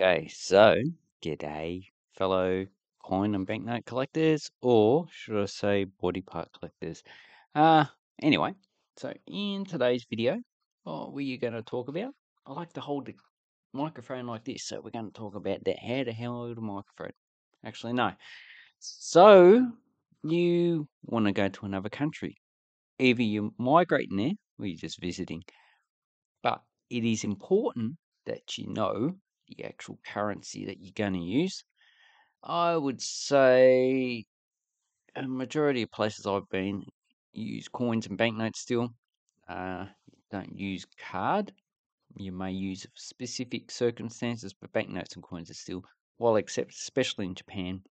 Okay, so g'day, fellow coin and banknote collectors, or should I say body part collectors? Uh, anyway, so in today's video, what were you going to talk about? I like to hold the microphone like this, so we're going to talk about that how to hold a microphone. Actually, no. So, you want to go to another country. Either you're migrating there or you're just visiting. But it is important that you know the actual currency that you're going to use. I would say a majority of places I've been use coins and banknotes still. Uh, don't use card. You may use specific circumstances, but banknotes and coins are still well accepted, especially in Japan.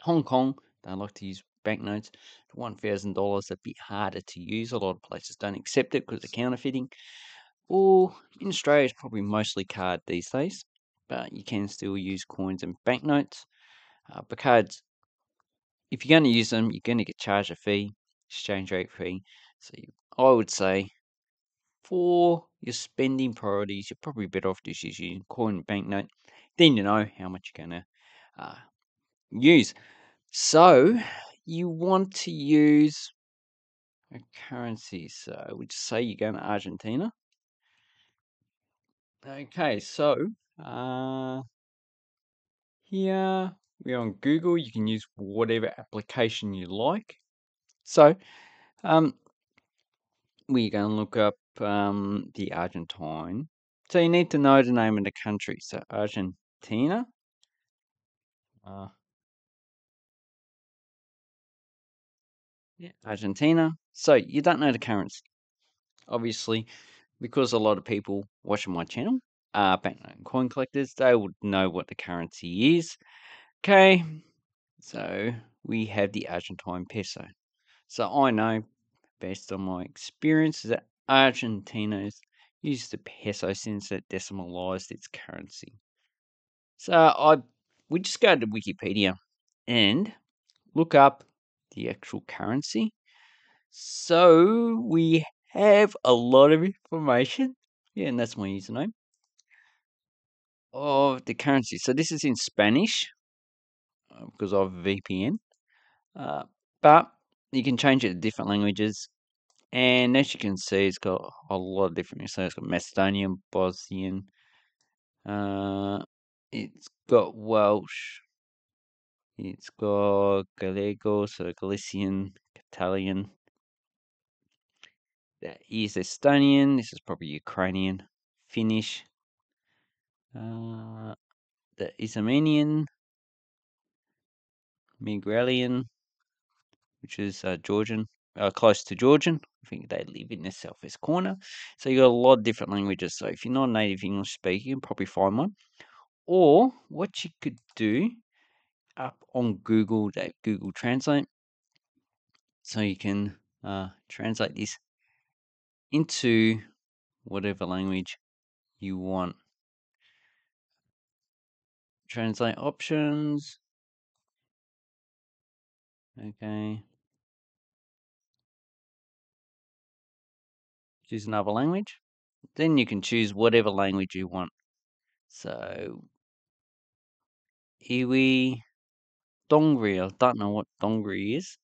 Hong Kong, they like to use banknotes. $1,000 a bit harder to use. A lot of places don't accept it because of counterfeiting. Or in Australia, it's probably mostly card these days, but you can still use coins and banknotes. Uh, but cards, if you're going to use them, you're going to get charged a fee, exchange rate fee. So you, I would say for your spending priorities, you're probably better off just using coin and banknote. Then you know how much you're going to uh, use. So you want to use a currency. So we just say you're going to Argentina. Okay, so uh, here we're on Google. You can use whatever application you like. So um, we're going to look up um, the Argentine. So you need to know the name of the country. So Argentina. Uh, yeah, Argentina. So you don't know the currency. Obviously, because a lot of people watching my channel are banknote and coin collectors, they would know what the currency is. Okay, so we have the Argentine peso. So I know, based on my experience, that Argentinos used the peso since it decimalized its currency. So I we just go to Wikipedia and look up the actual currency. So we have a lot of information. Yeah, and that's my username of the currency. So this is in Spanish uh, because of VPN. Uh, but you can change it to different languages. And as you can see, it's got a lot of different. So it's got Macedonian, Bosnian. Uh, it's got Welsh. It's got Gallego, so Galician, Italian. That is Estonian. This is probably Ukrainian, Finnish. Uh, that is Armenian, Mingrelian, which is uh, Georgian, uh, close to Georgian. I think they live in the southwest corner. So you got a lot of different languages. So if you're not a native English speaker, you can probably find one. Or what you could do up on Google, that Google Translate, so you can uh, translate this into whatever language you want. Translate options. Okay. Choose another language. Then you can choose whatever language you want. So, Iwi Dongri. I don't know what Dongri is.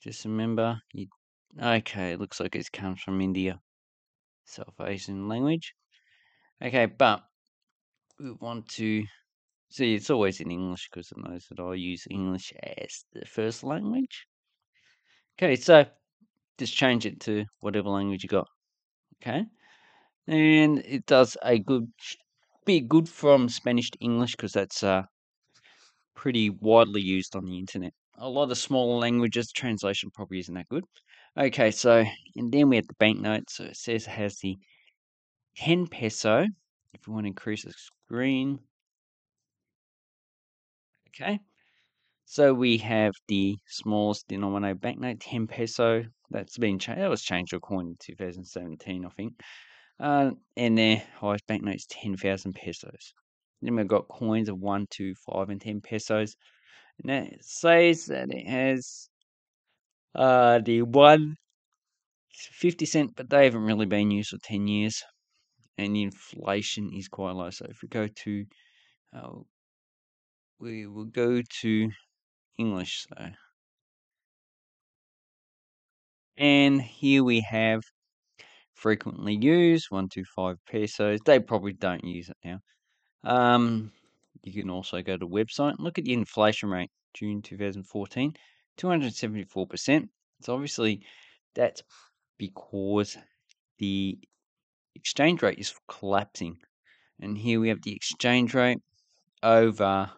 Just remember, you, okay, it looks like it comes from India. South Asian language. Okay, but we want to see it's always in English because it knows that I use English as the first language. Okay, so just change it to whatever language you got. Okay, and it does a good, be good from Spanish to English because that's uh, pretty widely used on the internet. A lot of smaller languages, translation probably isn't that good. Okay, so and then we have the banknote. So it says it has the 10 peso. If you want to increase the screen. Okay. So we have the smallest denominator banknote, 10 peso. That's been changed. That was changed to coin in 2017, I think. Uh, and their highest banknote is 10,000 pesos. Then we've got coins of 1, 2, 5, and 10 pesos. And that says that it has uh, the 1 50 cent, but they haven't really been used for 10 years. And the inflation is quite low. So if we go to Uh, we will go to English So, And here we have frequently used, 125 pesos. They probably don't use it now. Um, you can also go to website and look at the inflation rate, June 2014, 274%. So obviously that's because the exchange rate is collapsing. And here we have the exchange rate over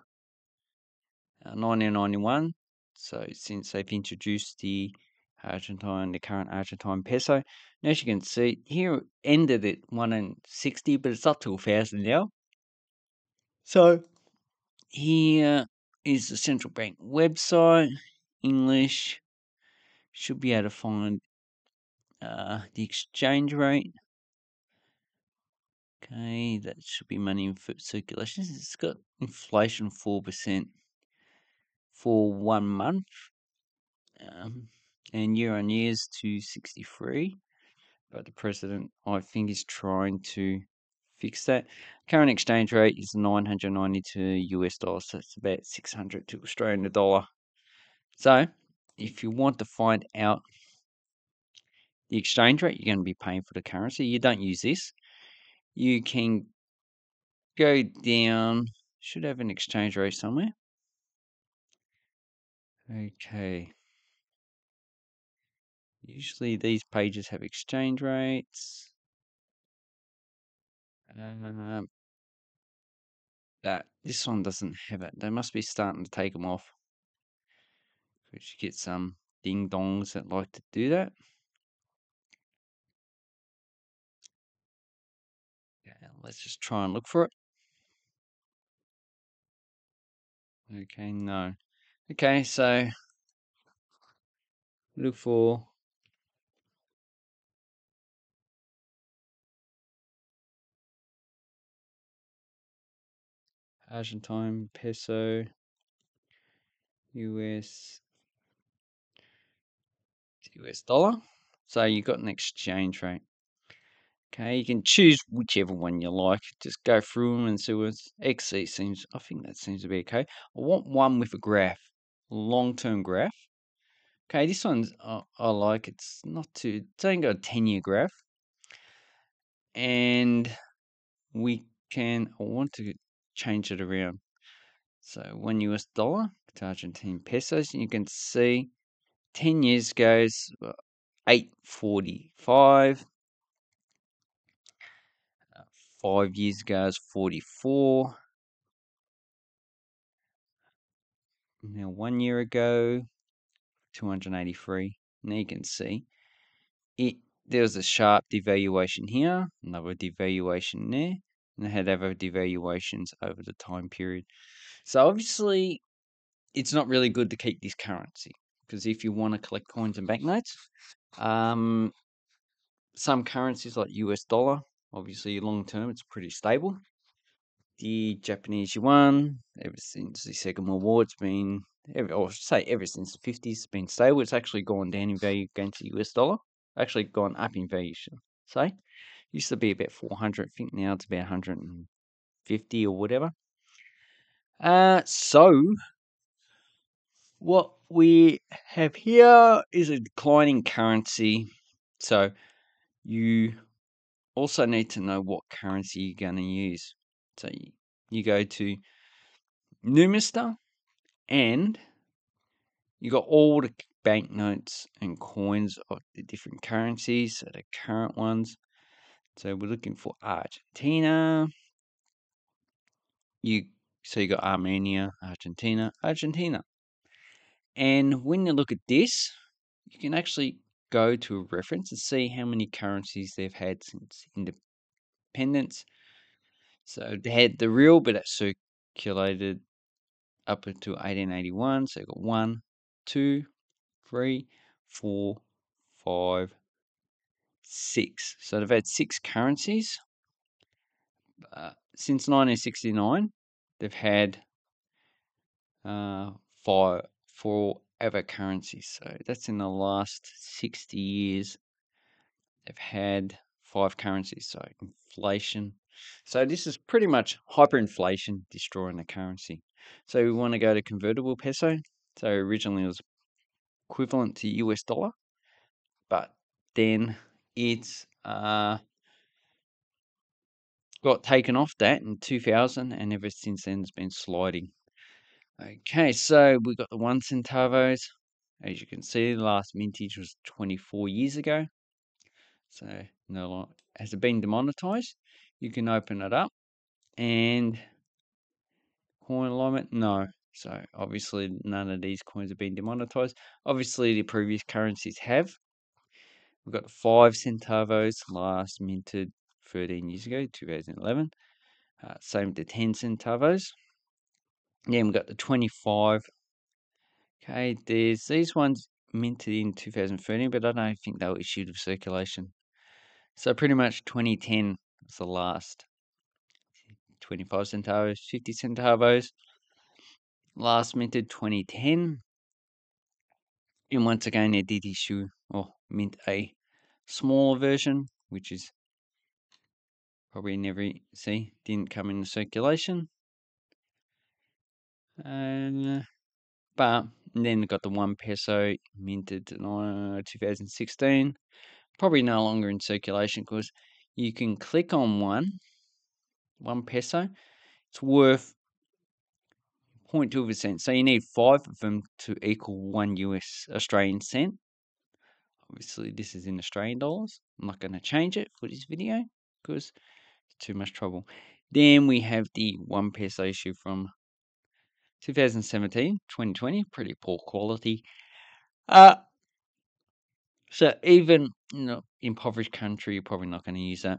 1991. Uh, so since they've introduced the Argentine, the current Argentine peso, and as you can see here, it ended at 160, but it's up to 1,000 now. So here is the central bank website, English. Should be able to find uh, the exchange rate. Okay, that should be money in circulation. It's got inflation 4% for one month. Um, and year on year is 263. But the president, I think, is trying to fix that. Current exchange rate is 992 US dollars, so it's about 600 to Australian dollar. So, if you want to find out the exchange rate you're going to be paying for the currency, you don't use this. You can go down, should have an exchange rate somewhere. Okay. Usually these pages have exchange rates. Um, that this one doesn't have it. They must be starting to take them off. Should get some ding dongs that like to do that. Yeah, let's just try and look for it. Okay, no. Okay, so look for Argentine peso, US, US dollar. So you've got an exchange rate. Okay, you can choose whichever one you like. Just go through them and see what's XC seems. I think that seems to be okay. I want one with a graph, long-term graph. Okay, this one's uh, I like. It's not too. It's only got a ten-year graph, and we can. I want to change it around. So one US dollar to Argentine pesos, and you can see 10 years goes 845. Uh, five years goes 44. Now one year ago, 283. Now you can see it. There was a sharp devaluation here, another devaluation there, and they had other devaluations over the time period. So obviously, it's not really good to keep this currency because if you want to collect coins and banknotes, um, some currencies like US dollar, obviously long term, it's pretty stable. The Japanese yuan, ever since the Second World War, it's been, or say ever since the 50s, it's been stable. It's actually gone down in value against the US dollar, actually gone up in value, say. Used to be about 400, I think now it's about 150 or whatever. Uh, so, what we have here is a declining currency. So, you also need to know what currency you're going to use. So, you, go to Numista and you got all the banknotes and coins of the different currencies, so the current ones. So we're looking for Argentina. You so you got Armenia, Argentina, Argentina. And when you look at this, you can actually go to a reference and see how many currencies they've had since independence. So they had the real, but that circulated up until 1881. So you got one, two, three, four, five, six. So they've had six currencies. Uh, since 1969, they've had uh, five, four other currencies. So that's in the last 60 years. They've had five currencies. So inflation. So this is pretty much hyperinflation destroying the currency. So we want to go to convertible peso. So originally it was equivalent to US dollar, but then it's uh, got taken off that in 2000 and ever since then it's been sliding. Okay, so we've got the one centavos. As you can see, the last mintage was 24 years ago. So no, has it been demonetized? You can open it up and coin alignment. No, so obviously none of these coins have been demonetized. Obviously the previous currencies have. We've got five centavos last minted 13 years ago, 2011. Uh, same to 10 centavos. Then we've got the 25. Okay, there's these ones minted in 2013, but I don't think they were issued of circulation. So pretty much 2010 was the last 25 centavos, 50 centavos. Last minted 2010. And once again, they did issue or mint a smaller version, which is probably never see didn't come into circulation. Uh, but then got the one peso minted in uh, 2016. Probably no longer in circulation because you can click on one, one peso. It's worth 0.2%. So you need five of them to equal one US Australian cent. Obviously, this is in Australian dollars. I'm not going to change it for this video because it's too much trouble. Then we have the one peso issue from 2017, 2020, pretty poor quality. Uh, so even you know impoverished country, you're probably not going to use that.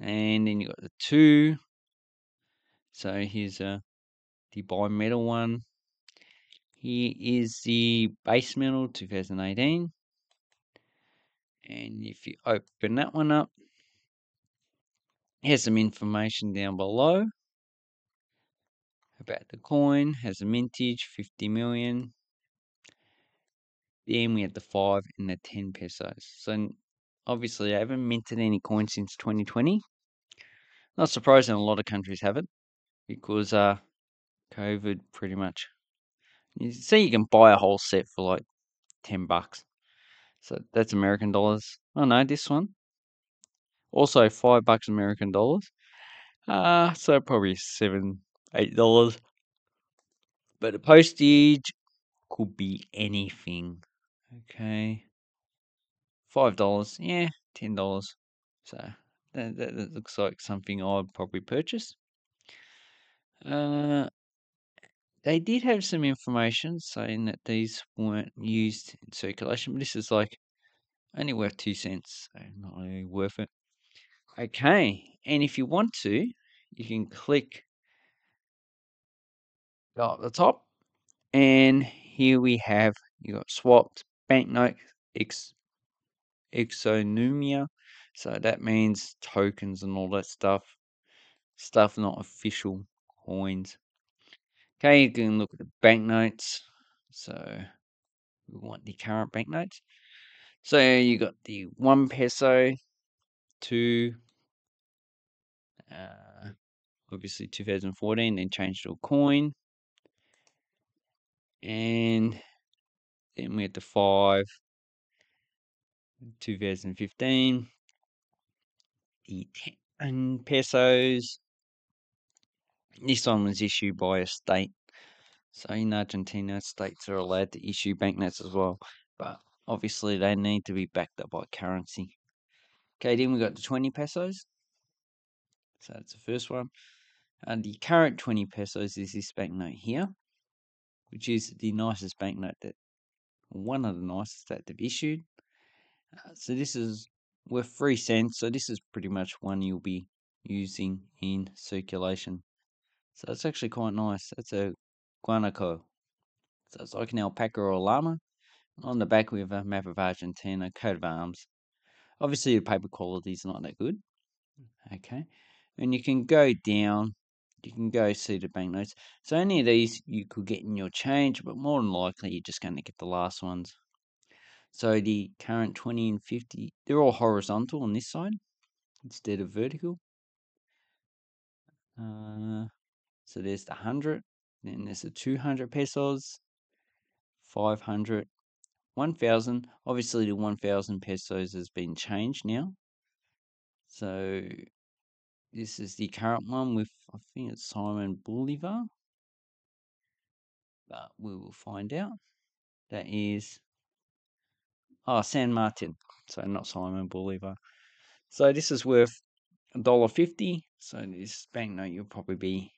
And then you got the two. So here's a the bimetal one. Here is the base metal 2018. And if you open that one up, here's some information down below about the coin. Has a mintage, 50 million. Then we have the 5 and the 10 pesos. So obviously I haven't minted any coins since 2020. Not surprising a lot of countries haven't because uh, COVID pretty much. You see you can buy a whole set for like 10 bucks. So that's American dollars. Oh no, this one. Also five bucks American dollars. Uh so probably seven, eight dollars. But the postage could be anything. Okay. Five dollars, yeah, ten dollars. So that, that, that, looks like something I'd probably purchase. Uh they did have some information saying that these weren't used in circulation, but this is like only worth two cents, so not really worth it. Okay, and if you want to, you can click go at the top, and here we have you got swapped banknote ex exonumia, so that means tokens and all that stuff, stuff not official coins. Okay, you can look at the banknotes. So we want the current banknotes. So you got the one peso, two, uh, obviously 2014, then changed to a coin. And then we had the five, 2015, the 10 pesos. This one was issued by a state. So in Argentina, states are allowed to issue banknotes as well. But obviously they need to be backed up by currency. Okay, then we got the 20 pesos. So that's the first one. And the current 20 pesos is this banknote here, which is the nicest banknote that, one of the nicest that they've issued. Uh, so this is worth three cents. So this is pretty much one you'll be using in circulation. So it's actually quite nice. That's a guanaco. So it's like an alpaca or llama. On the back we have a map of Argentina, coat of arms. Obviously the paper quality is not that good. Okay. And you can go down, you can go see the banknotes. So any of these you could get in your change, but more than likely you're just going to get the last ones. So the current 20 and 50, they're all horizontal on this side instead of vertical. Uh, so there's the 100, then there's the 200 pesos, 500, 1000. Obviously, the 1000 pesos has been changed now. So this is the current one with, I think it's Simon Bolivar. But we will find out. That is, oh, San Martin. So not Simon Bolivar. So this is worth $1.50. So this banknote you'll probably be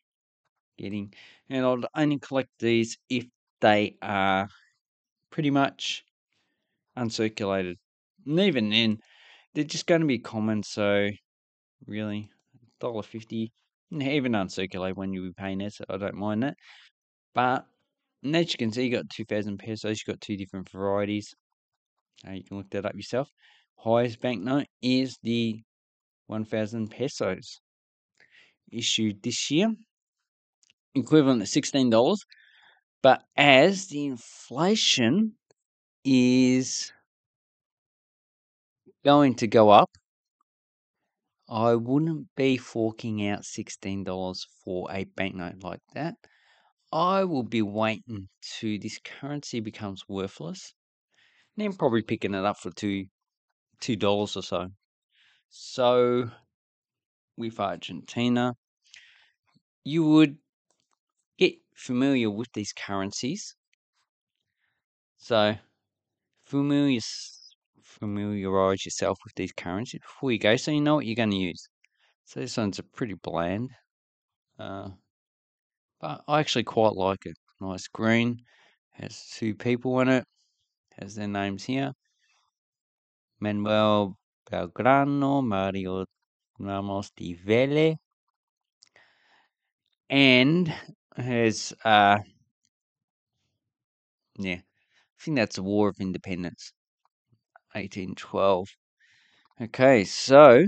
getting. And I'll only collect these if they are pretty much uncirculated. And even then, they're just going to be common. So really, $1.50. Even uncirculated when you'll be paying it. So I don't mind that. But and as you can see, you got 2,000 pesos. You've got two different varieties. You can look that up yourself. Highest banknote is the 1,000 pesos issued this year, equivalent to $16. But as the inflation is going to go up, I wouldn't be forking out $16 for a banknote like that. I will be waiting to this currency becomes worthless. And then probably picking it up for two two dollars or so. So with Argentina, you would get familiar with these currencies. So familiar familiarize yourself with these currencies before you go so you know what you're going to use. So this one's a pretty bland. Uh, but I actually quite like it. Nice green. Has two people on it. Has their names here. Manuel Belgrano, Mario Ramos de Vélez, and has uh yeah, I think that's the War of Independence, 1812. Okay, so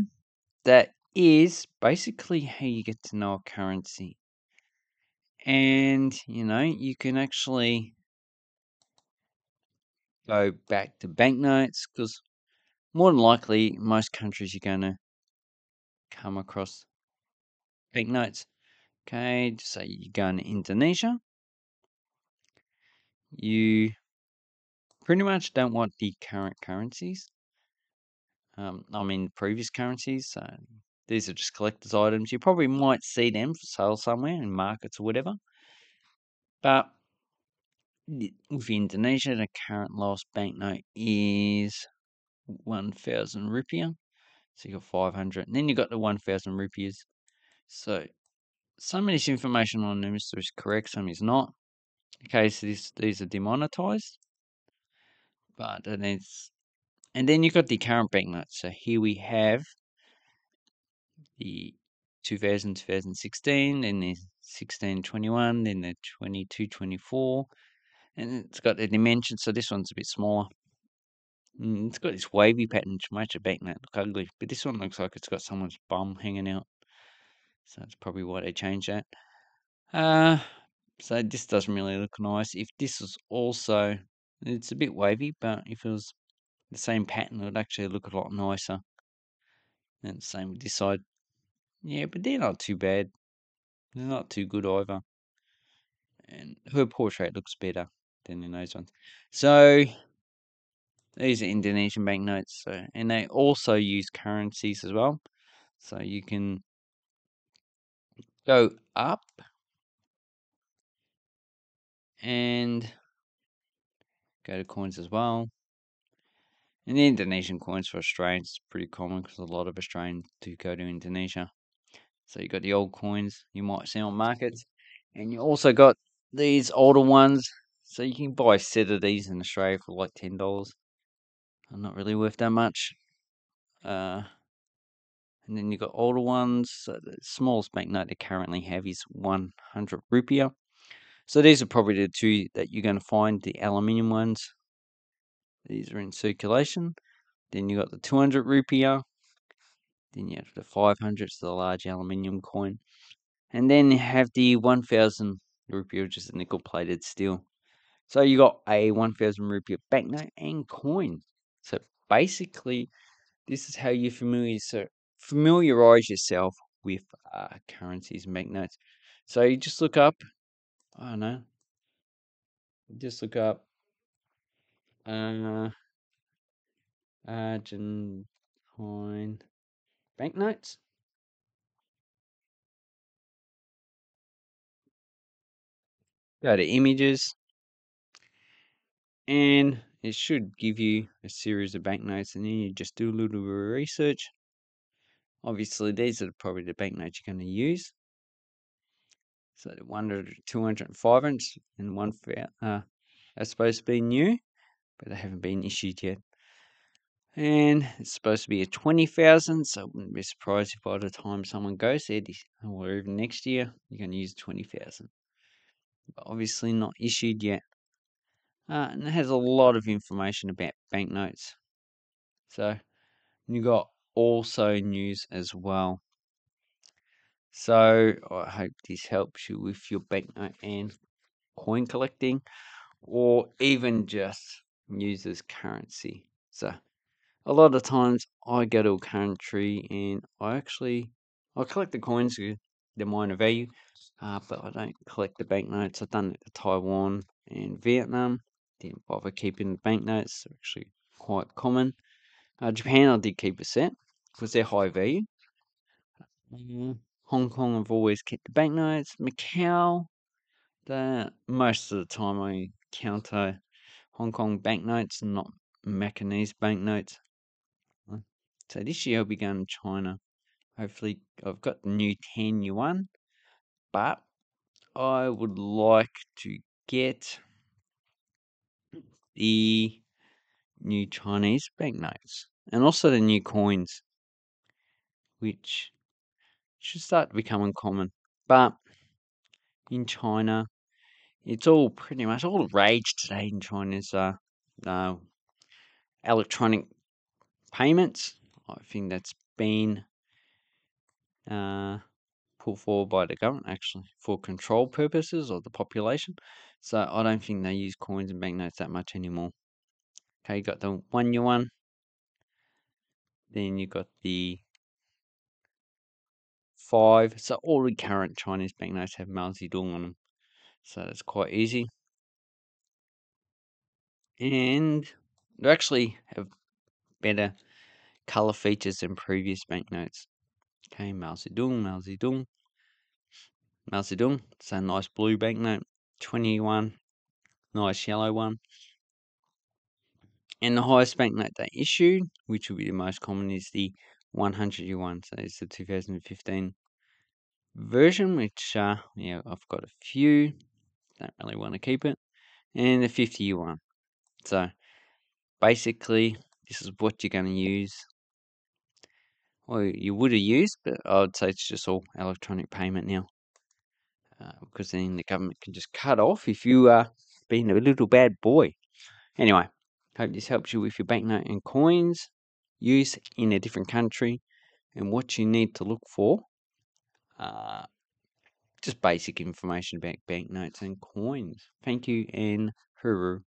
that is basically how you get to know a currency. And, you know, you can actually go back to banknotes because more than likely, most countries you're going to come across banknotes. Okay, just say you're going to Indonesia. You pretty much don't want the current currencies. Um, I mean, previous currencies. So these are just collector's items. You probably might see them for sale somewhere in markets or whatever. But with Indonesia, the current lowest banknote is 1,000 rupiah. So you got 500. And then you got the 1,000 rupees. So some of this information on them is correct, some is not. Okay, so this, these are demonetized. But then it's and then you've got the current banknotes. So here we have the 2000, 2016, then the 1621, then the 2224, and it's got the dimensions. So this one's a bit smaller. Mm, it's got this wavy pattern which makes a banknote look ugly, but this one looks like it's got someone's bum hanging out. So that's probably why they changed that. Uh, so this doesn't really look nice. If this was also, it's a bit wavy, but if it was the same pattern, it would actually look a lot nicer. And same with this side. Yeah, but they're not too bad. They're not too good either. And her portrait looks better than in those ones. So these are Indonesian banknotes. So and they also use currencies as well. So you can go up and go to coins as well. And the Indonesian coins for Australians is pretty common because a lot of Australians do go to Indonesia. So you got the old coins you might see on markets, and you also got these older ones. So you can buy a set of these in Australia for like ten dollars. Not really worth that much. Uh, and then you got older ones. So the smallest banknote they currently have is 100 rupiah. So these are probably the two that you're going to find, the aluminium ones. These are in circulation. Then you got the 200 rupiah. Then you have the 500, so the large aluminium coin. And then you have the 1000 rupiah, which is a nickel plated steel. So you got a 1000 rupiah banknote and coin. So basically, this is how you familiarize yourself with uh, currencies and banknotes. So you just look up, I don't know, just look up uh, Argentine banknotes. Go to images, and it should give you a series of banknotes, and then you just do a little bit of research. Obviously, these are probably the banknotes you're going to use. So the 100, 200, 500, and one uh, are supposed to be new, but they haven't been issued yet. And it's supposed to be a 20,000, so I wouldn't be surprised if by the time someone goes there, or even next year, you're going to use 20,000. But obviously not issued yet. Uh, and it has a lot of information about banknotes. So you got also news as well. So I hope this helps you with your banknote and coin collecting, or even just uses currency. So a lot of times I go to a country and I actually I collect the coins, they're minor value, uh, but I don't collect the banknotes. I've done it to Taiwan and Vietnam. Didn't bother keeping the banknotes. They're actually quite common. Uh, Japan, I did keep a set because they're high value. Uh, Hong Kong, I've always kept the banknotes. Macau, the most of the time I counter Hong Kong banknotes, not Macanese banknotes. Uh, so this year I'll be going to China. Hopefully, I've got the new 10 yuan, but I would like to get the new Chinese banknotes and also the new coins, which should start to becoming common. But in China, it's all pretty much all the rage today in China is uh, uh, electronic payments. I think that's been uh, put forward by the government actually for control purposes of the population. So I don't think they use coins and banknotes that much anymore. Okay, you got the one yuan. Then you got the five. So all the current Chinese banknotes have Mao Zedong on them. So that's quite easy. And they actually have better color features than previous banknotes. Okay, Mao Zedong, Mao Zedong. Mao Zedong, it's a nice blue banknote. 21, nice yellow one. And the highest banknote they issued, which will be the most common, is the 100 yuan. So it's the 2015 version, which, uh, yeah, I've got a few. Don't really want to keep it. And the 50 yuan. So basically, this is what you're going to use. Well, you would have used, but I would say it's just all electronic payment now. Uh, because then the government can just cut off if you are uh, being a little bad boy. Anyway, hope this helps you with your banknote and coins use in a different country and what you need to look for. Uh, just basic information about banknotes and coins. Thank you and hooroo.